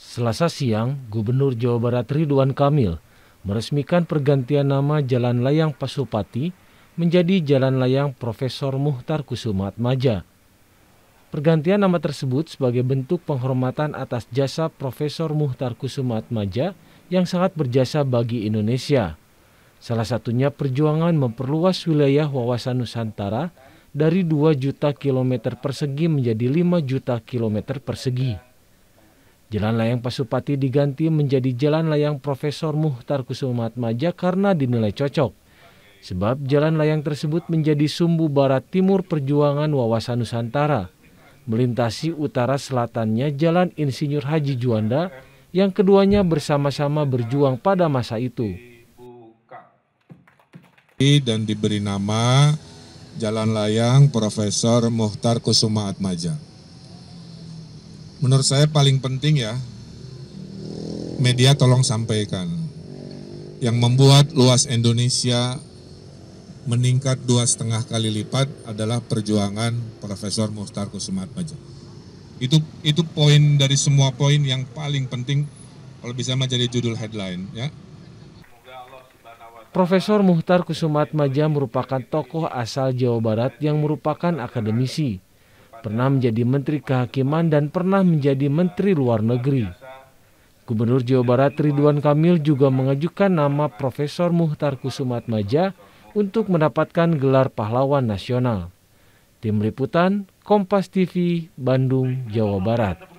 Selasa siang, Gubernur Jawa Barat Ridwan Kamil meresmikan pergantian nama Jalan Layang Pasupati menjadi Jalan Layang Profesor Muhtar Kusuma Atmaja. Pergantian nama tersebut sebagai bentuk penghormatan atas jasa Profesor Muhtar Kusuma Atmaja yang sangat berjasa bagi Indonesia. Salah satunya perjuangan memperluas wilayah wawasan Nusantara dari 2 juta kilometer persegi menjadi 5 juta kilometer persegi. Jalan Layang Pasupati diganti menjadi Jalan Layang Profesor Muhtar Kusumatmaja karena dinilai cocok. Sebab jalan layang tersebut menjadi sumbu barat timur perjuangan wawasan Nusantara. Melintasi utara selatannya Jalan Insinyur Haji Juanda yang keduanya bersama-sama berjuang pada masa itu dan diberi nama Jalan Layang Profesor Muhtar Kusuma Atmaja. Menurut saya paling penting ya, media tolong sampaikan. Yang membuat luas Indonesia meningkat dua setengah kali lipat adalah perjuangan Profesor Muhtar Kusuma Atmaja. Itu itu poin dari semua poin yang paling penting kalau bisa menjadi judul headline ya. Profesor Muhtar Kusumatmaja merupakan tokoh asal Jawa Barat yang merupakan akademisi pernah menjadi Menteri Kehakiman dan pernah menjadi Menteri Luar Negeri. Gubernur Jawa Barat Ridwan Kamil juga mengajukan nama Profesor Muhtar Kusumat Kusumatmaja untuk mendapatkan gelar pahlawan nasional. Tim Liputan, Kompas TV, Bandung, Jawa Barat.